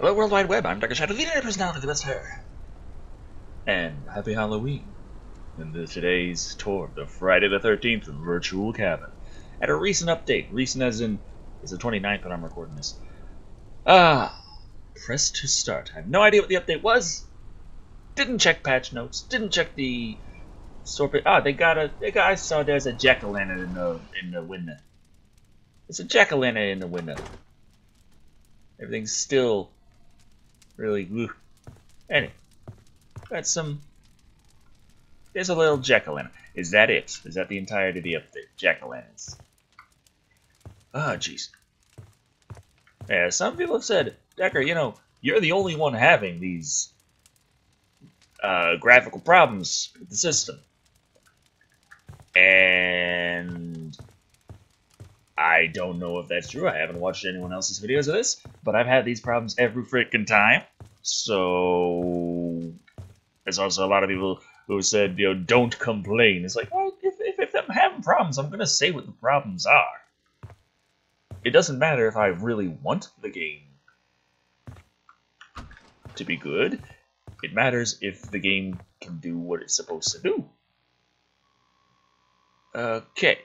Hello, World Wide Web. I'm Decker Shado, the internet personality, the best hair. And happy Halloween. In the, today's tour of the Friday the 13th virtual cabin. At a recent update, recent as in, it's the 29th when I'm recording this. Ah, press to start. I have no idea what the update was. Didn't check patch notes. Didn't check the store. Ah, they got a. They got. I saw there's a jack o' lantern in the in the window. It's a jack o' lantern in the window. Everything's still really. Woo. Anyway, got some. There's a little o' lantern. Is that it? Is that the entirety of the lanterns. Ah, oh, jeez. Yeah, some people have said, Decker, you know, you're the only one having these uh, graphical problems with the system. And I don't know if that's true. I haven't watched anyone else's videos of this, but I've had these problems every freaking time. So there's also a lot of people who said, you know, don't complain. It's like, well, if, if, if I'm having problems, I'm going to say what the problems are. It doesn't matter if I really want the game to be good. It matters if the game can do what it's supposed to do. Okay.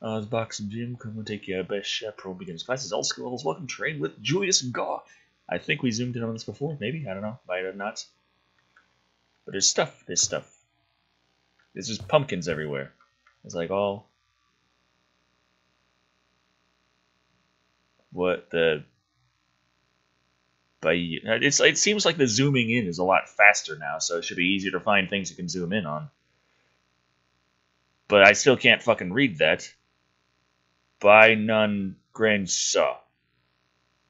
Uh, the boxing gym, come and take your best shot. Pro begins classes. All skill levels. welcome. Train with Julius Gaw. I think we zoomed in on this before. Maybe I don't know. Might have not. But there's stuff. There's stuff. There's just pumpkins everywhere. It's like all. What the by it's it seems like the zooming in is a lot faster now, so it should be easier to find things you can zoom in on. But I still can't fucking read that. By none grand saw.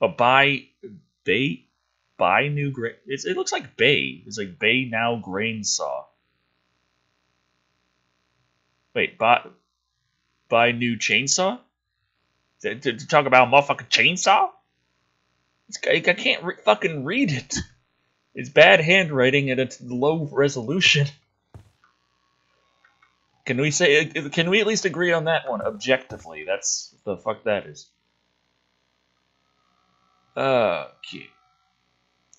A by bay by new grain. it looks like bay. It's like bay now grain saw. Wait, buy buy new chainsaw? To, to, talk about motherfucking chainsaw? It's, I can't re fucking read it. It's bad handwriting and it's low resolution. Can we say? Can we at least agree on that one objectively? That's the fuck that is. Okay.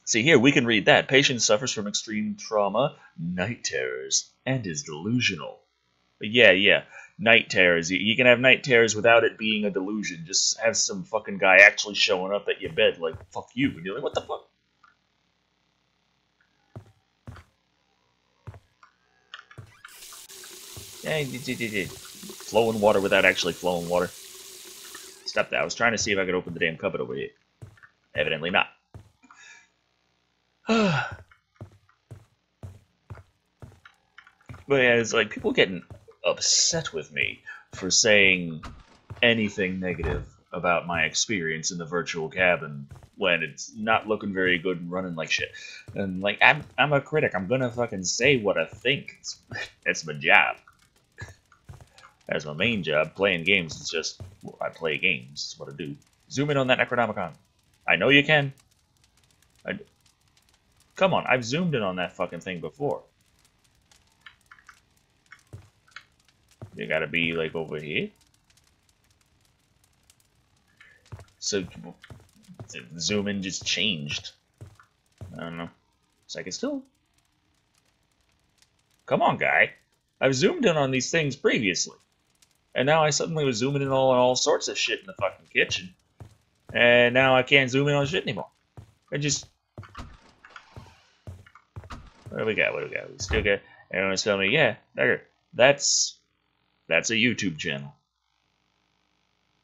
See here, we can read that. Patient suffers from extreme trauma, night terrors, and is delusional. But yeah, yeah night terrors. You can have night terrors without it being a delusion. Just have some fucking guy actually showing up at your bed like, fuck you. And you're like, what the fuck? Yeah, flowing water without actually flowing water. Stop that. I was trying to see if I could open the damn cupboard over here. Evidently not. but yeah, it's like people getting upset with me for saying anything negative about my experience in the virtual cabin when it's not looking very good and running like shit. And like I'm I'm a critic. I'm gonna fucking say what I think. It's my job. That's my main job. Playing games is just I play games. That's what I do. Zoom in on that Necronomicon. I know you can. I, come on, I've zoomed in on that fucking thing before. You gotta be like over here. So zoom in just changed. I don't know. It's like it's still. Come on, guy. I've zoomed in on these things previously. And now I suddenly was zooming in all, on all sorts of shit in the fucking kitchen. And now I can't zoom in on shit anymore. I just... What do we got? What do we got? We still got... Everyone's telling me, yeah. That's that's a YouTube channel.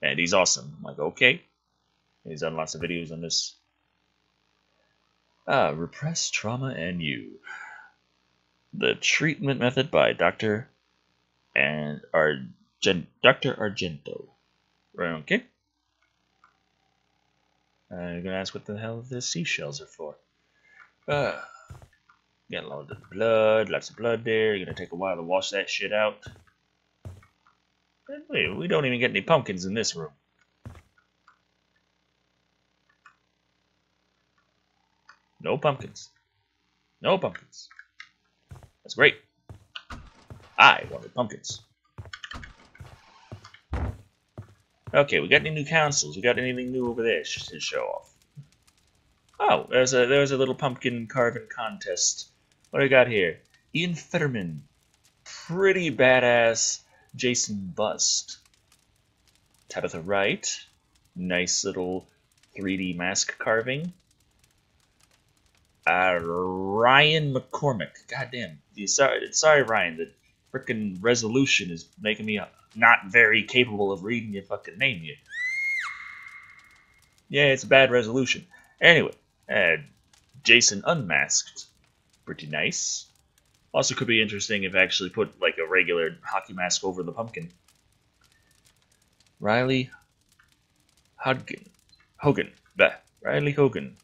And he's awesome. I'm like, okay. He's done lots of videos on this. Ah, Repressed Trauma and You. The treatment method by Dr. and Argent Dr. Argento. Right, okay. I'm gonna ask what the hell the seashells are for. Uh, got a lot of blood, lots of blood there. You're gonna take a while to wash that shit out. Wait, we don't even get any pumpkins in this room. No pumpkins. No pumpkins. That's great. I wanted pumpkins. Okay, we got any new consoles? We got anything new over there to show off? Oh, there's a there's a little pumpkin carving contest. What do we got here? Ian Fetterman. Pretty badass Jason bust. Tabitha Wright. Nice little 3D mask carving. Uh, Ryan McCormick. Goddamn. Sorry, sorry, Ryan. The freaking resolution is making me not very capable of reading your fucking name yet. Yeah, it's a bad resolution. Anyway, uh, Jason Unmasked. Pretty nice. Also could be interesting if I actually put like a regular hockey mask over the pumpkin. Riley Hodgin. Hogan. Bah. Riley Hogan.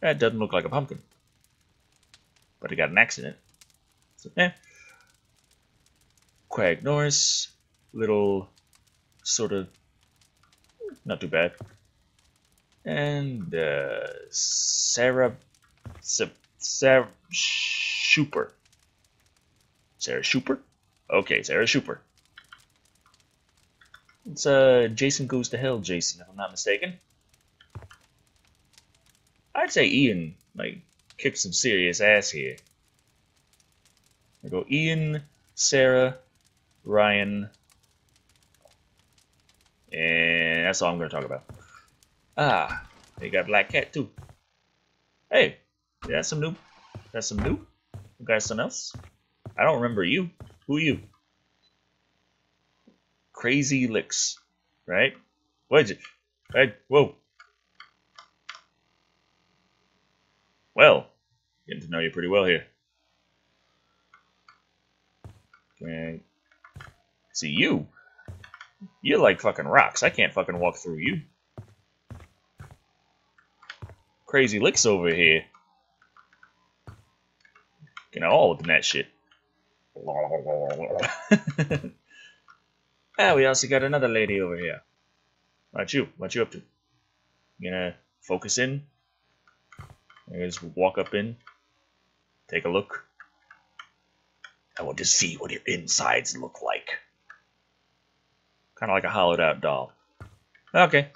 That doesn't look like a pumpkin. But it got an accident. So, eh. Quag Norris. Little sort of not too bad. And uh, Sarah Sarah Schuper. Sarah Schuper? Okay, Sarah Schuper. It's uh Jason Goes to Hell, Jason, if I'm not mistaken. I'd say Ian like kicked some serious ass here. I go Ian, Sarah, Ryan, and that's all I'm gonna talk about. Ah, they got Black Cat too. Hey, that's some new. That's some new. You got something else? I don't remember you. Who are you? Crazy Licks, right? What is it? Hey, whoa. Well, getting to know you pretty well here. Okay. See you. You're like fucking rocks. I can't fucking walk through you. Crazy licks over here. You know, all looking that shit. ah, we also got another lady over here. What you? What you up to? You gonna focus in? You just walk up in, take a look. I want to see what your insides look like. Kind of like a hollowed out doll. Okay.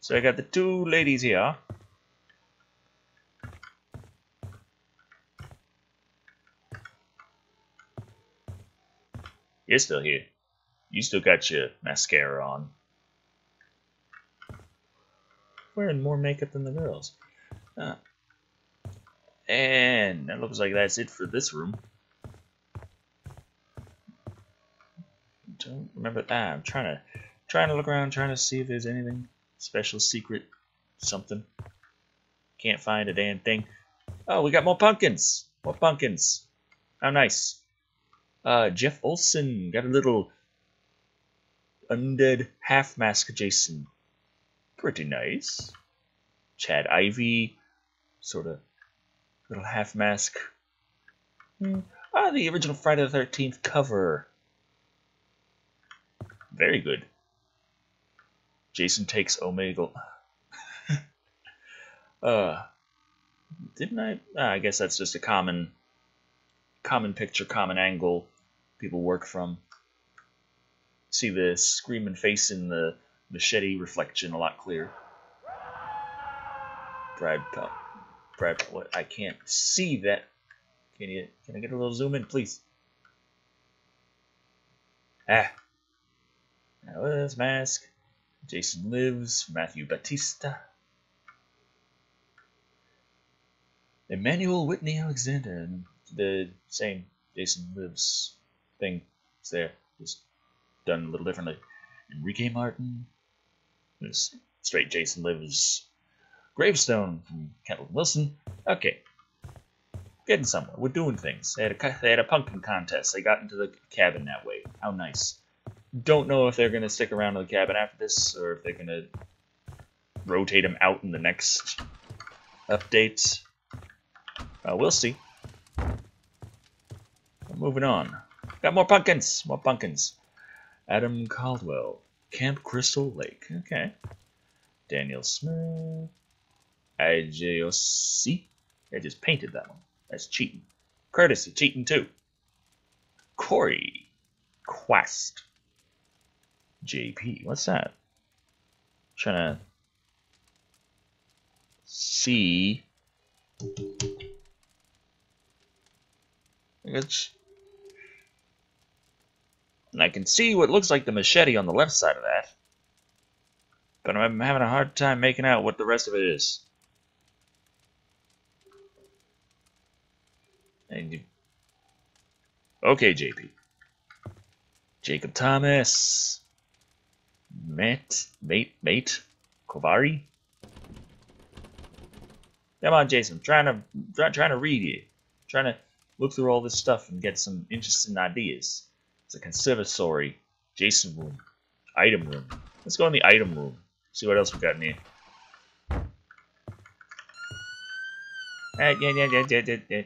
So I got the two ladies here. You're still here. You still got your mascara on. Wearing more makeup than the girls. Ah. And that looks like that's it for this room. Don't remember. Ah, I'm trying to trying to look around, trying to see if there's anything special, secret, something. Can't find a damn thing. Oh, we got more pumpkins. More pumpkins. How nice. Uh, Jeff Olson got a little undead half mask Jason. Pretty nice. Chad Ivy, sort of little half mask. Hmm. Ah, the original Friday the 13th cover. Very good. Jason takes Omega. uh, didn't I? Ah, I guess that's just a common, common picture, common angle people work from. See the screaming face in the machete reflection a lot clearer. Brad, Brad, what? I can't see that. Can you? Can I get a little zoom in, please? Ah. This mask. Jason Lives, Matthew Batista. Emmanuel Whitney Alexander, and the same Jason Lives thing is there, just done a little differently. Enrique Martin, this straight Jason Lives gravestone from Kentland Wilson. Okay, getting somewhere. We're doing things. They had a they had a pumpkin contest. They got into the cabin that way. How nice. Don't know if they're going to stick around in the cabin after this, or if they're going to rotate them out in the next update. Uh, we'll see. Moving on. Got more pumpkins! More pumpkins. Adam Caldwell. Camp Crystal Lake. Okay. Daniel Smith. IJOC. I just painted that one. That's cheating. Curtis is cheating too. Corey. Quest. JP. What's that? trying to. see. And I can see what looks like the machete on the left side of that. But I'm having a hard time making out what the rest of it is. You... Okay, JP. Jacob Thomas. Matt, mate, mate, Kovari. Come on, Jason. I'm trying to try, trying to read you. trying to look through all this stuff and get some interesting ideas. It's a conservatory, Jason room, item room. Let's go in the item room. See what else we got in here. Uh, yeah, yeah, yeah, yeah, yeah, yeah.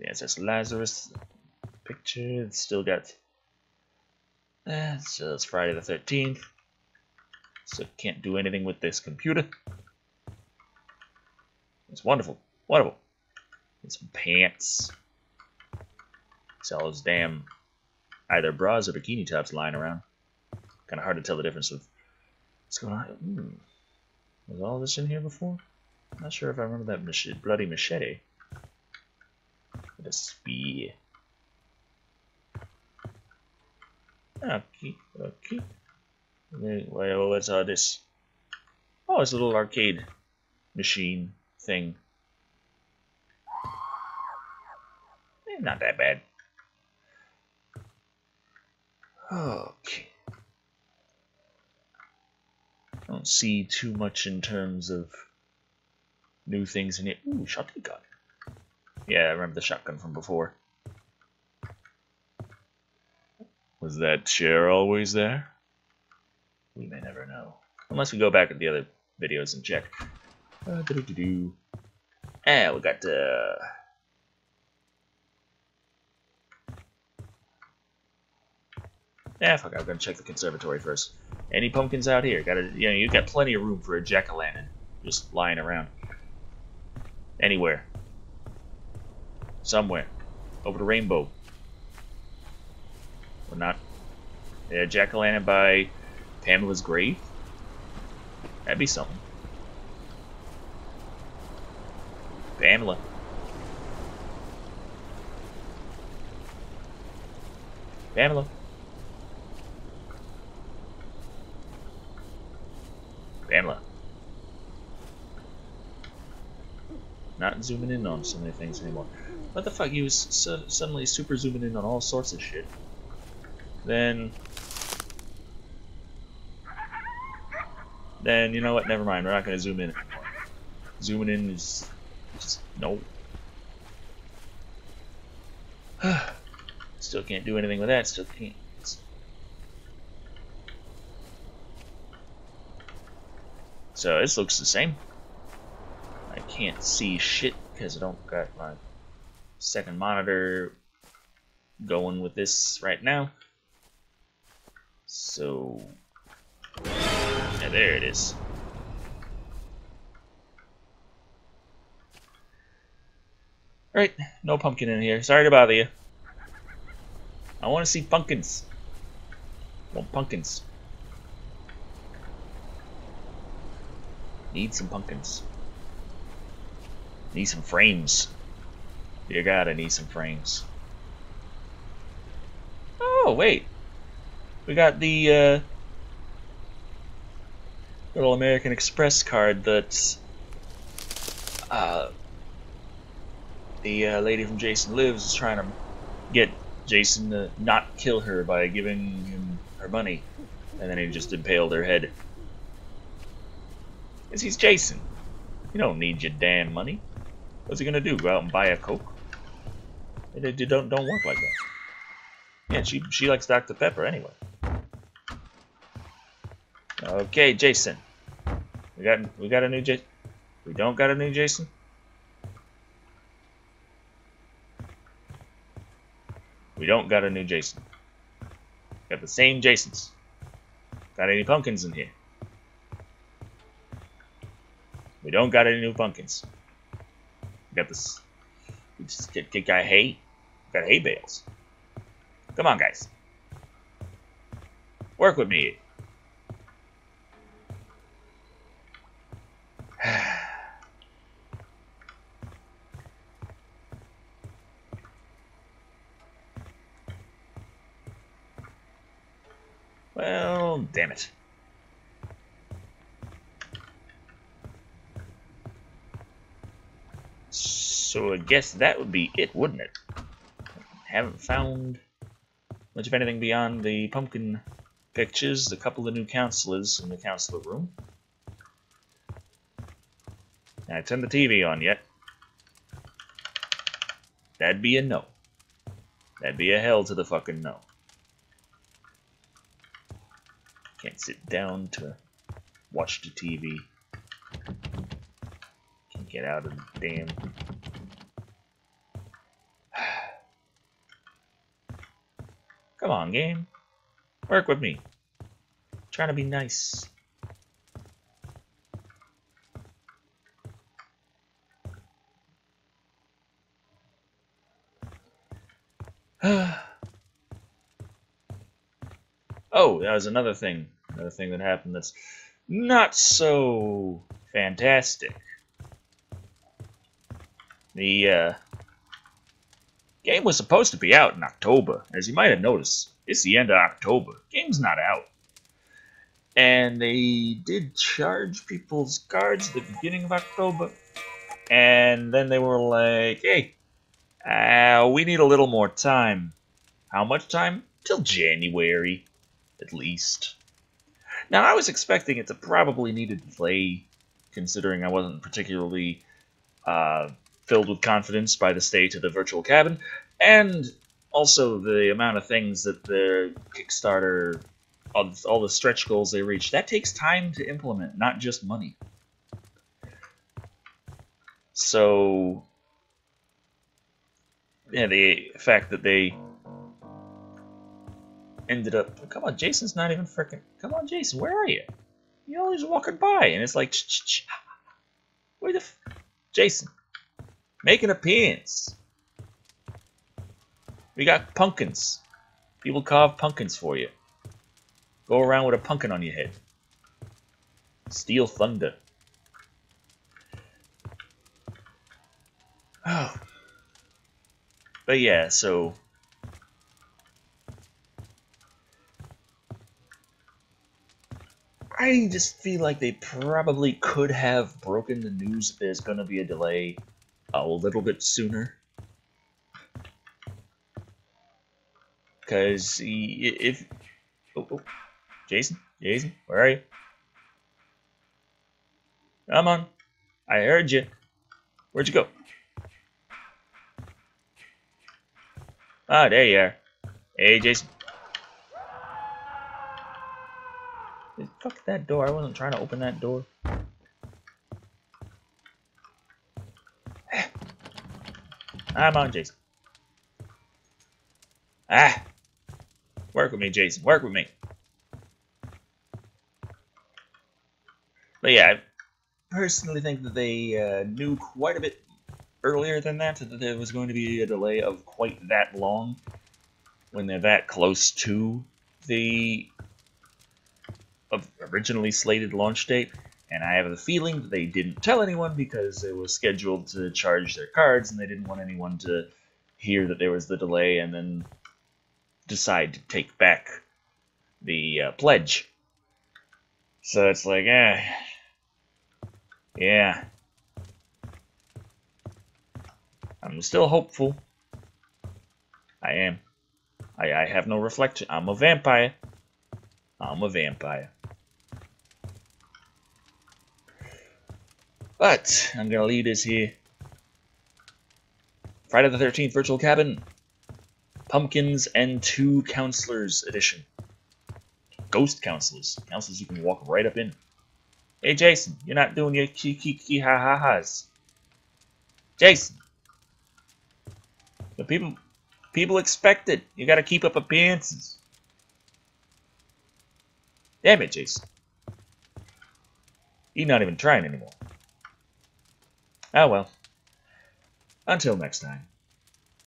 Yeah, it's just Lazarus picture. It's still got. Uh, so it's Friday the 13th. So can't do anything with this computer. It's wonderful. Wonderful. Get some pants. See all those damn either bras or bikini tops lying around. Kind of hard to tell the difference of what's going on. Hmm. Was all this in here before? I'm not sure if I remember that mach bloody machete. With a spear. Okay, okay. What's all this? Oh, it's a little arcade machine thing. Eh, not that bad. Okay. I don't see too much in terms of new things in it. Ooh, shotgun. Yeah, I remember the shotgun from before. Was that chair always there? We may never know. Unless we go back at the other videos and check. Uh, doo -doo -doo and we got uh Yeah, fuck, I'm gonna check the conservatory first. Any pumpkins out here? Got a, you know, you got plenty of room for a jack-o'-lantern just lying around. Anywhere. Somewhere. Over the rainbow. Or not. Yeah, jack-o'-lantern by Pamela's grave? That'd be something. Pamela. Pamela. Pamela. Not zooming in on so many things anymore. What the fuck? He was su suddenly super zooming in on all sorts of shit. Then... Then, you know what? Never mind. We're not going to zoom in. Zooming in is just no. Still can't do anything with that. Still can't. So this looks the same. I can't see shit because I don't got my second monitor going with this right now. So, yeah, there it is. Alright, no pumpkin in here. Sorry to bother you. I want to see pumpkins. Want pumpkins. Need some pumpkins. Need some frames. God, I need some frames. Oh, wait. We got the uh, little American Express card that uh, the uh, lady from Jason Lives is trying to get Jason to not kill her by giving him her money, and then he just impaled her head. Cause he's Jason. You don't need your damn money. What's he gonna do? Go out and buy a coke? It, it don't don't work like that. Yeah, she she likes Dr Pepper anyway. Okay, Jason. We got we got a new Jason. We don't got a new Jason. We don't got a new Jason. Got the same Jasons. Got any pumpkins in here? We don't got any new pumpkins. Got this. We just get, get guy hay. Got hay bales. Come on, guys. Work with me. Damn it. So I guess that would be it, wouldn't it? Haven't found much of anything beyond the pumpkin pictures, a couple of new counselors in the counselor room. I turned the TV on yet. That'd be a no. That'd be a hell to the fucking no. Can't sit down to watch the TV. Can't get out of the damn... Come on, game. Work with me. I'm trying to be nice. oh, that was another thing. Another thing that happened that's not so fantastic. The uh, game was supposed to be out in October. As you might have noticed, it's the end of October. Game's not out. And they did charge people's cards at the beginning of October. And then they were like, hey, uh, we need a little more time. How much time? Till January, at least. Now, I was expecting it to probably need a delay, considering I wasn't particularly uh, filled with confidence by the state of the virtual cabin, and also the amount of things that the Kickstarter, all, all the stretch goals they reach, that takes time to implement, not just money. So, yeah, the fact that they ended up. Come on, Jason's not even freaking. Come on, Jason, where are you? You always walking by, and it's like, ch ch where the, Jason, make an appearance. We got pumpkins. People carve pumpkins for you. Go around with a pumpkin on your head. Steal thunder. Oh. But yeah, so I just feel like they probably could have broken the news that there's going to be a delay a little bit sooner. Because if... Oh, oh. Jason? Jason? Where are you? Come on. I heard you. Where'd you go? Ah, there you are. Hey, Jason. Fuck that door. I wasn't trying to open that door. I'm on, Jason. Ah! Work with me, Jason. Work with me. But yeah, I personally think that they uh, knew quite a bit earlier than that that there was going to be a delay of quite that long when they're that close to the originally slated launch date. And I have a feeling that they didn't tell anyone because it was scheduled to charge their cards and they didn't want anyone to hear that there was the delay and then decide to take back the uh, pledge. So it's like, eh, yeah, I'm still hopeful. I am. I, I have no reflection. I'm a vampire. I'm a vampire. But, I'm gonna leave this here. Friday the 13th Virtual Cabin. Pumpkins and Two Counselors Edition. Ghost Counselors. Counselors you can walk right up in. Hey Jason, you're not doing your kiki kiki ha ha ha's. Jason! The people people expect it. You gotta keep up appearances. Damn it, Jason. He's not even trying anymore. Oh well. Until next time.